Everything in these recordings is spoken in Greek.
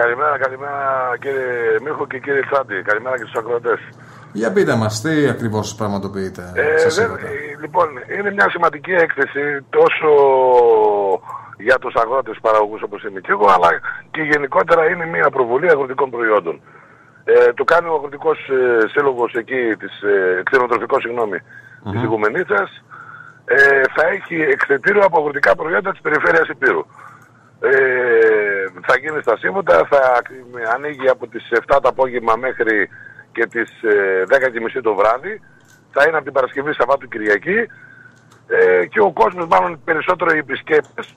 Καλημέρα, καλημέρα κύριε Μίχο και κύριε Τσάντη. Καλημέρα και στους ακροατές. Για πείτε μας, τι ακριβώς πραγματοποιείτε. Ε, σας δεν- είδατε. ε, λοιπόν, είναι μια σημαντική έκθεση τόσο για τους αγρότες παραγωγούς όπως είμαι και εγώ, αλλά και γενικότερα είναι μια προβολή αγροτικών προϊόντων. Ε, το κάνει ο αγροτικός ε, σύλλογος εκεί, της, ε, κτηνοτροφικός συγγνώμη, της Ιγουμενίτσας. Ε, θα έχει εξαιτήριο από αγροτικά προϊόντα της περιφέρειας Υπήρου. Ε, θα γίνει στα Σίβωτα, θα ανοίγει από τις 7 το απόγευμα μέχρι και τις ε, 10.30 το βράδυ. Θα είναι από την Παρασκευή Σαββάτου Κυριακή ε, και ο κόσμος, μάλλον περισσότερο οι επισκέπτες,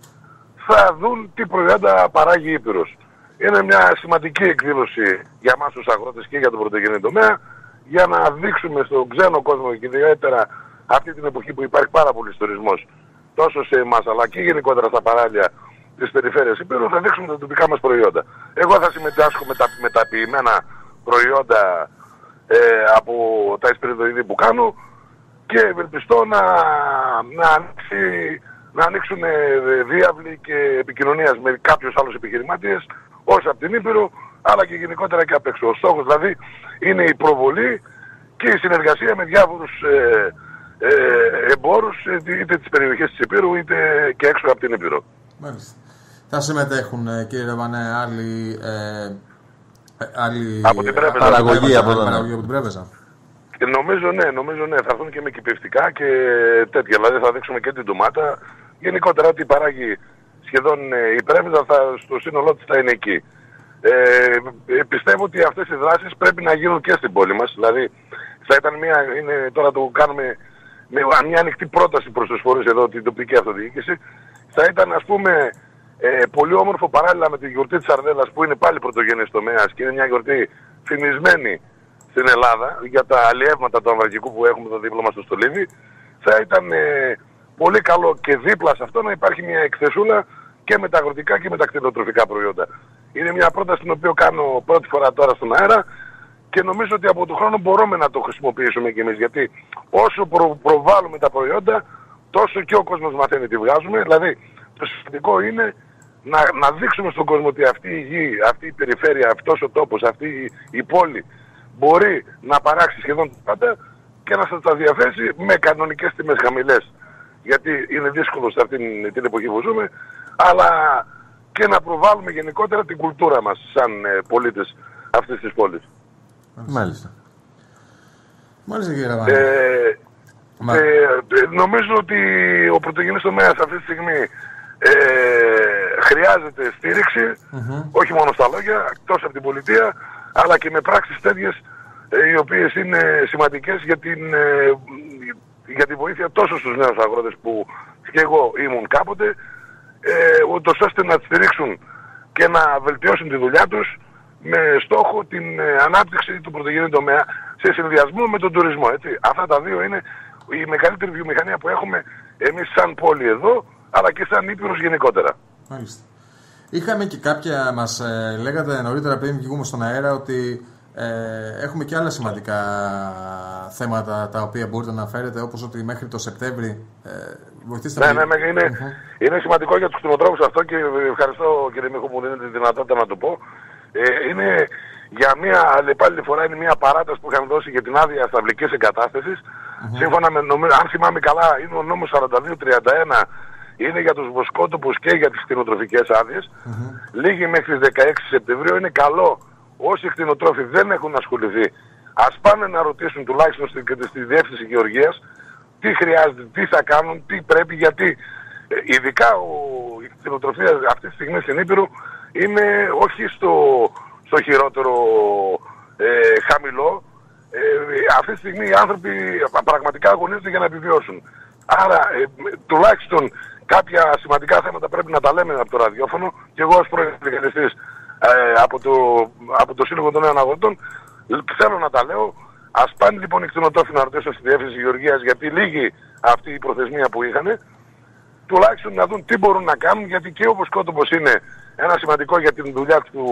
θα δουν τι προϊόντα παράγει η Ήπειρος. Είναι μια σημαντική εκδήλωση για εμάς τους αγρότες και για τον πρωτογενή τομέα για να δείξουμε στον ξένο κόσμο και ιδιαίτερα αυτή την εποχή που υπάρχει πάρα πολύ τουρισμός τόσο σε εμάς αλλά και γενικότερα στα παράλια της περιφέρειας Υπήρου θα δείξουμε τα τοπικά μας προϊόντα. Εγώ θα συμμετάσχω με τα μεταποιημένα προϊόντα ε, από τα εισπυριδοειδή που κάνω και ευελπιστώ να, να, ανοίξει, να ανοίξουν ε, διάβλοι και επικοινωνίας με κάποιους άλλους επιχειρημάτιες όσο από την Ήπειρο αλλά και γενικότερα και απ' έξω. Ο στόχος δηλαδή είναι η προβολή και η συνεργασία με διάφορους ε, ε, εμπόρους ε, είτε τις περιοχές της Ήπειρου είτε και έξω από την Ήπειρο. Μάλιστα. Θα συμμετέχουν, ε, κύριε Ρεβανέ, άλλοι... Ε, ε, άλλοι Από την Πρέβεζα. Παραγωγή από άλλη εδώ, ναι. παραγωγή από την Πρέβεζα. Και νομίζω ναι, νομίζω ναι, θα έρθουν και με κυπευτικά και τέτοια. Δηλαδή θα δείξουμε και την ντομάτα. Γενικότερα ό,τι παράγει σχεδόν ε, η πρέβεζα θα, στο σύνολό της θα είναι εκεί. Ε, ε, πιστεύω ότι αυτές οι δράσεις πρέπει να γίνουν και στην πόλη μας. Δηλαδή θα ήταν μια, είναι, τώρα το κάνουμε με μια ανοιχτή πρόταση προς τους φορείς εδώ, την τοπική αυτοδιοίκηση. Θα ήταν ας πούμε ε, πολύ όμορφο παράλληλα με τη γιορτή της Αρδέλας που είναι πάλι πρωτογενής τομέας και είναι μια γιορτή φημισμένη στην Ελλάδα για τα αλλιεύματα του αμβρακικού που έχουμε το δίπλωμα στο Στολίδι θα ήταν ε, πολύ καλό και δίπλα σε αυτό να υπάρχει μια εκθεσούλα και με τα αγροτικά και με τα κτηνοτροφικά προϊόντα. Είναι μια πρόταση την οποία κάνω πρώτη φορά τώρα στον αέρα και νομίζω ότι από τον χρόνο μπορούμε να το χρησιμοποιήσουμε κι εμείς γιατί όσο προ- προβάλλουμε τα προϊόντα τόσο και ο κόσμος μαθαίνει τι βγάζουμε. Δηλαδή το σημαντικό είναι να, να δείξουμε στον κόσμο ότι αυτή η γη, αυτή η περιφέρεια, αυτός ο τόπος, αυτή η, η πόλη μπορεί να παράξει σχεδόν τα πάντα και να σας τα διαθέσει με κανονικές τιμές χαμηλές. Γιατί είναι δύσκολο σε αυτήν την εποχή που ζούμε, αλλά και να προβάλλουμε γενικότερα την κουλτούρα μας σαν ε, πολίτες αυτής της πόλης. Μάλιστα. Μάλιστα, κύριε Ρεβανέ. Ε, Μα- ε, ε, νομίζω ότι ο πρωτογενής τομέας αυτή τη στιγμή ε, χρειάζεται στήριξη, όχι μόνο στα λόγια, εκτός από την πολιτεία, αλλά και με πράξεις τέτοιες ε, οι οποίες είναι σημαντικές για την, ε, για τη βοήθεια τόσο στους νέους αγρότες που και εγώ ήμουν κάποτε, ε, ούτως ώστε να στηρίξουν και να βελτιώσουν τη δουλειά τους με στόχο την ε, ανάπτυξη του πρωτογενή τομέα σε συνδυασμό με τον τουρισμό. Έτσι. Αυτά τα δύο είναι η μεγαλύτερη βιομηχανία που έχουμε εμείς σαν πόλη εδώ, αλλά και σαν Ήπειρος γενικότερα. Μάλιστα. Είχαμε και κάποια, μας ε, λέγατε νωρίτερα πριν βγήκαμε στον αέρα ότι ε, έχουμε και άλλα σημαντικά θέματα τα οποία μπορείτε να φέρετε όπως ότι μέχρι το Σεπτέμβρη ε, βοηθήστε Ναι, με- ναι, ναι, είναι, είναι σημαντικό για τους κτηνοτρόφους αυτό και ευχαριστώ κύριε Μίχο που μου δίνετε τη δυνατότητα να το πω. Ε, είναι για μια άλλη πάλι φορά είναι μια παράταση που είχαν δώσει για την άδεια σταυλικής εγκατάστασης. Σύμφωνα με, νομίζω, αν θυμάμαι καλά, είναι ο νόμος 4231 είναι για τους βοσκότοπους και για τις κτηνοτροφικές άδειες. Λίγη μέχρι τις 16 Σεπτεμβρίου είναι καλό όσοι κτηνοτρόφοι δεν έχουν ασχοληθεί ας πάνε να ρωτήσουν τουλάχιστον στη, στη Διεύθυνση Γεωργίας τι χρειάζεται, τι θα κάνουν, τι πρέπει, γιατί ε, ειδικά ο, η κτηνοτροφία αυτή τη στιγμή στην Ήπειρο είναι όχι στο, στο χειρότερο ε, χαμηλό. Ε, αυτή τη στιγμή οι άνθρωποι πραγματικά αγωνίζονται για να επιβιώσουν. Άρα ε, τουλάχιστον κάποια σημαντικά θέματα πρέπει να τα λέμε από το ραδιόφωνο και εγώ ως πρώην επικαλεστής, ε, από, το, από το Σύλλογο των Νέων Αγροτών θέλω να τα λέω. Ας πάνε λοιπόν οι κτηνοτρόφοι να ρωτήσουν στη Διεύθυνση Γεωργίας γιατί λίγη αυτή η προθεσμία που είχαν τουλάχιστον να δουν τι μπορούν να κάνουν γιατί και ο βοσκότοπος είναι ένα σημαντικό για την δουλειά του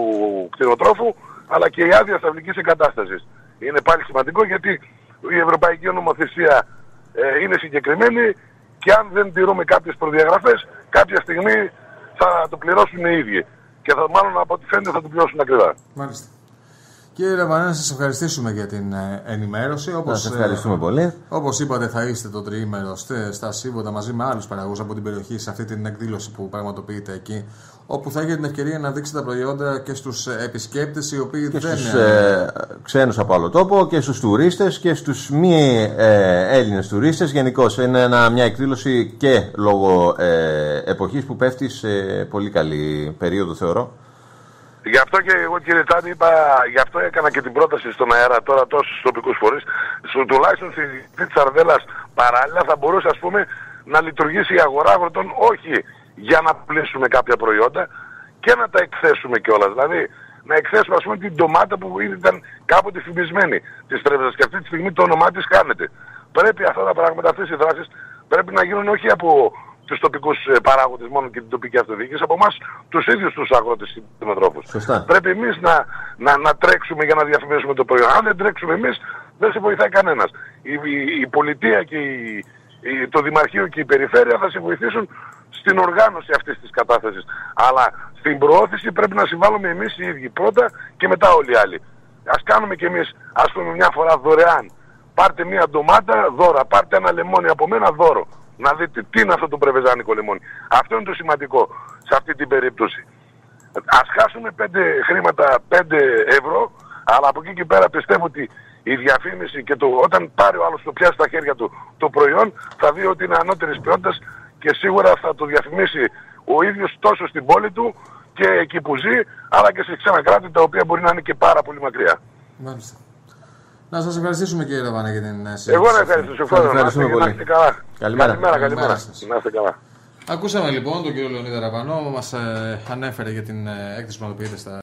κτηνοτρόφου αλλά και η άδεια σταυλικής εγκατάστασης. Είναι πάλι σημαντικό γιατί η Ευρωπαϊκή Νομοθεσία ε, είναι συγκεκριμένη και αν δεν τηρούμε κάποιες προδιαγραφές κάποια στιγμή θα το πληρώσουν οι ίδιοι. και θα, μάλλον από ό,τι φαίνεται θα του πληρώσουν ακριβά. Μάλιστα. Κύριε Ραβανά, να σας ευχαριστήσουμε για την ε, ενημέρωση. Όπως, σας ευχαριστούμε πολύ. Όπως είπατε, θα είστε το τριήμερο στα Σίβοντα μαζί με άλλους παραγωγούς από την περιοχή σε αυτή την εκδήλωση που πραγματοποιείτε εκεί. Όπου θα έχετε την ευκαιρία να δείξετε τα προϊόντα και στους επισκέπτες οι οποίοι και δεν στους, ε, ξένους από άλλο τόπο και στους τουρίστες και στους μη ε, Έλληνες τουρίστες γενικώ είναι ένα, μια εκδήλωση και λόγω ε, εποχής που πέφτει σε πολύ καλή περίοδο θεωρώ Γι' αυτό και εγώ κύριε Τάνη είπα, γι' αυτό έκανα και την πρόταση στον αέρα τώρα τόσους τοπικούς φορείς. Στο, τουλάχιστον στη της Αρδέλας παράλληλα θα μπορούσε ας πούμε να λειτουργήσει η αγορά αγροτών όχι για να πλήσουμε κάποια προϊόντα και να τα εκθέσουμε κιόλας. Δηλαδή να εκθέσουμε ας πούμε την ντομάτα που ήταν κάποτε φημισμένη της τράπεζας και αυτή τη στιγμή το όνομά της χάνεται. Πρέπει αυτά τα πράγματα, αυτές οι δράσεις πρέπει να γίνουν όχι από τους τοπικούς ε, παράγοντες μόνο και την τοπική αυτοδιοίκηση, από εμάς τους ίδιους τους αγρότες και τους Πρέπει εμείς να, να, να τρέξουμε για να διαφημίσουμε το προϊόν. Αν δεν τρέξουμε εμείς δεν σε βοηθάει κανένας. Η, η, η πολιτεία και η, η, το Δημαρχείο και η Περιφέρεια θα σε βοηθήσουν στην οργάνωση αυτής της κατάστασης. Αλλά στην προώθηση πρέπει να συμβάλλουμε εμείς οι ίδιοι πρώτα και μετά όλοι οι άλλοι. Ας κάνουμε κι εμείς ας πούμε μια φορά δωρεάν. Πάρτε μια ντομάτα δώρα, πάρτε ένα λεμόνι από μένα δώρο να δείτε τι είναι αυτό το πρεβεζάνικο λεμόνι. Αυτό είναι το σημαντικό σε αυτή την περίπτωση. Ας χάσουμε 5 χρήματα, 5 ευρώ, αλλά από εκεί και πέρα πιστεύω ότι η διαφήμιση και το, όταν πάρει ο άλλος το πιάσει στα χέρια του το προϊόν θα δει ότι είναι ανώτερης ποιότητας και σίγουρα θα το διαφημίσει ο ίδιος τόσο στην πόλη του και εκεί που ζει, αλλά και σε ξένα κράτη τα οποία μπορεί να είναι και πάρα πολύ μακριά. Μάλιστα. Να σας ευχαριστήσουμε κύριε Ραβάνα για την συζήτηση. Εγώ να ευχαριστήσω. Ευχαριστούμε πολύ. Να είστε καλά. Καλημέρα. Καλημέρα, καλημέρα. Να είστε καλά. Ακούσαμε λοιπόν τον κύριο Λεωνίδα Ραβανό, μας ε, ανέφερε για την ε, έκθεση που στα